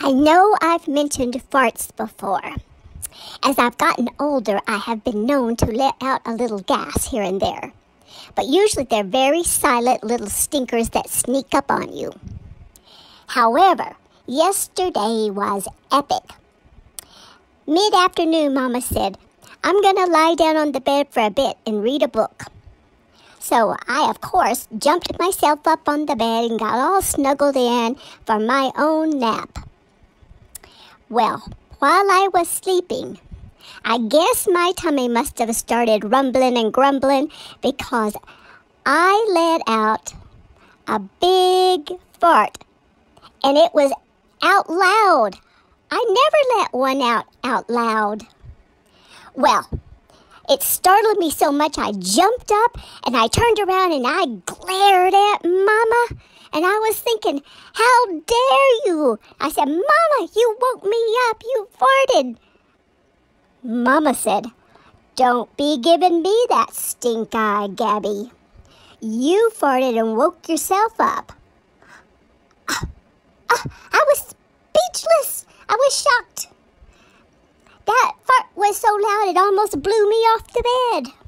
I know I've mentioned farts before. As I've gotten older, I have been known to let out a little gas here and there. But usually they're very silent little stinkers that sneak up on you. However, yesterday was epic. Mid afternoon, Mama said, I'm going to lie down on the bed for a bit and read a book. So I, of course, jumped myself up on the bed and got all snuggled in for my own nap. Well, while I was sleeping, I guess my tummy must have started rumbling and grumbling because I let out a big fart and it was out loud. I never let one out out loud. Well, it startled me so much I jumped up and I turned around and I glared at Mama. And I was thinking, how dare you? I said, Mama, you woke me up. You farted. Mama said, Don't be giving me that stink eye, Gabi. You farted and woke yourself up I was speechless. I was shocked. That fart was so loud it almost blew me off the bed.